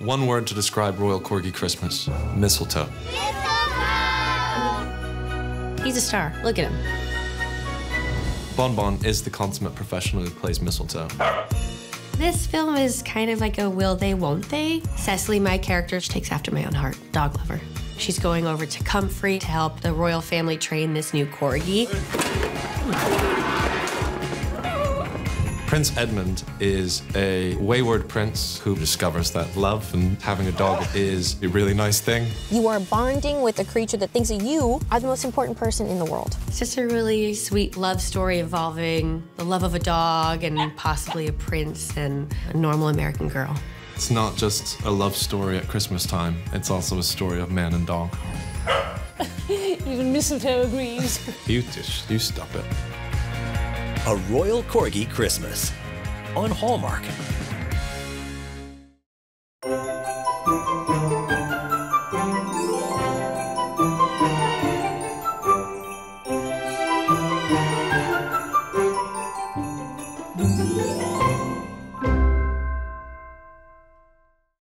one word to describe Royal Corgi Christmas mistletoe. He's a star. Look at him. Bon Bon is the consummate professional who plays mistletoe. This film is kind of like a will they, won't they? Cecily, my character, she takes after my own heart, dog lover. She's going over to Comfrey to help the royal family train this new corgi. Prince Edmund is a wayward prince who discovers that love and having a dog is a really nice thing. You are bonding with a creature that thinks that you are the most important person in the world. It's just a really sweet love story involving the love of a dog and possibly a prince and a normal American girl. It's not just a love story at Christmas time, it's also a story of man and dog. Even mistletoe agrees. You just, you stop it. A Royal Corgi Christmas on Hallmark.